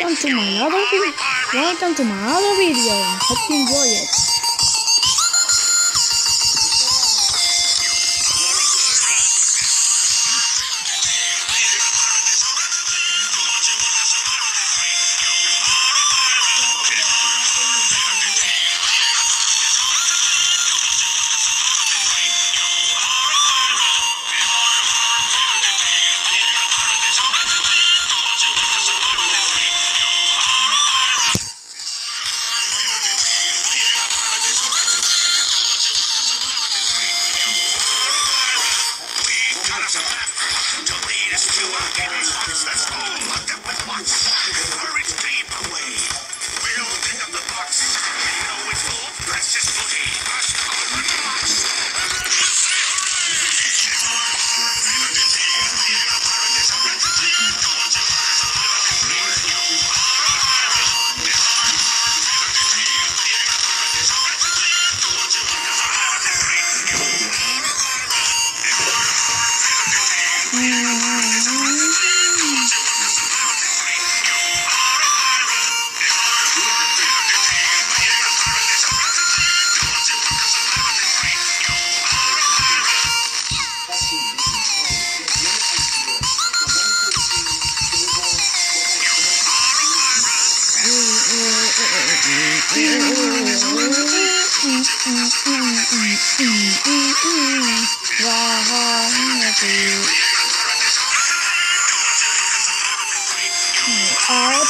welcome to my other video. Welcome to my other video. Hope you enjoy it. All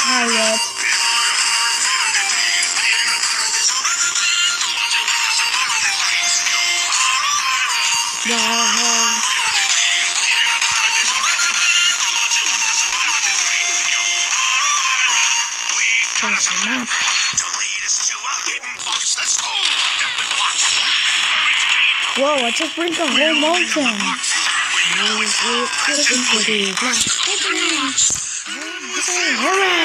pirates. Close enough. Whoa, I just break the whole mountain. Hooray!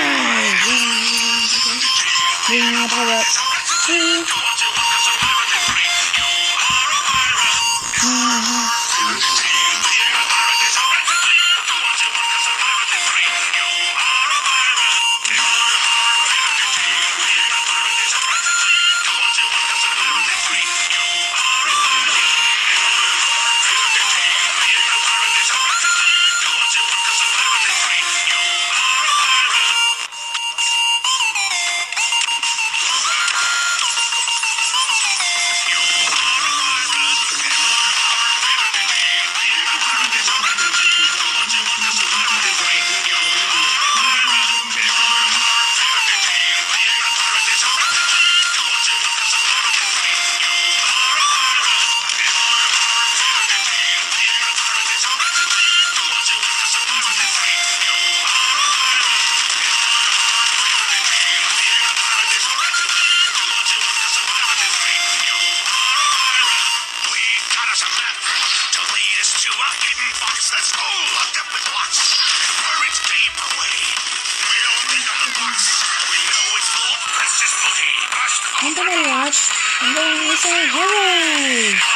Yeah, pirates. Let's go! Locked up with watch. Courage deep away. We'll pick up the box. We know it's full of precious booty. I'm gonna watch. I'm gonna say hooray!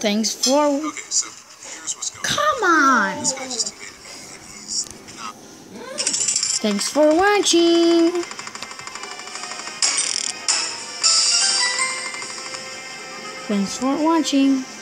Thanks for. Okay, so here's what's going. Come on! This guy just invaded me. He's not Thanks for watching. Thanks for watching.